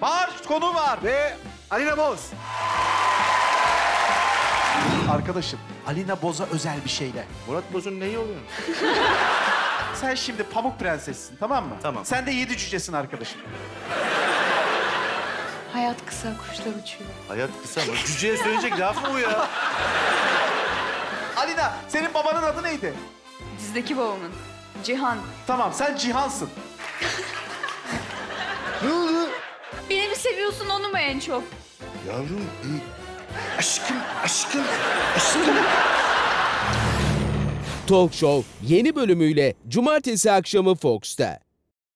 Var, konu var. Ve Alina Boz. Arkadaşım, Alina Boz'a özel bir şeyle. Murat Boz'un neyi oluyor? Sen şimdi Pamuk Prensessin, tamam mı? Tamam. Sen de yedi cücesin arkadaşım. Hayat kısa, kuşlar uçuyor. Hayat kısa mı? Cüceye söyleyecek laf mı bu ya? Alina, senin babanın adı neydi? Dizdeki babamın. Cihan. Tamam, sen Cihan'sın. seviyorsun onu mu en çok? Yavrum, e, aşkım, aşkım, aşkım. Talk Show yeni bölümüyle cumartesi akşamı Fox'ta.